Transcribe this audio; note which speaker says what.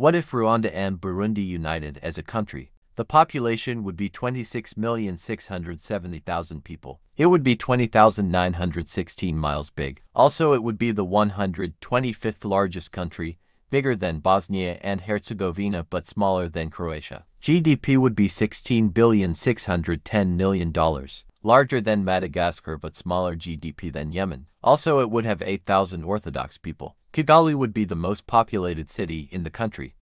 Speaker 1: What if Rwanda and Burundi united as a country? The population would be 26,670,000 people. It would be 20,916 miles big. Also, it would be the 125th largest country, bigger than Bosnia and Herzegovina but smaller than Croatia. GDP would be $16,610 million, larger than Madagascar but smaller GDP than Yemen. Also, it would have 8,000 Orthodox people. Kigali would be the most populated city in the country.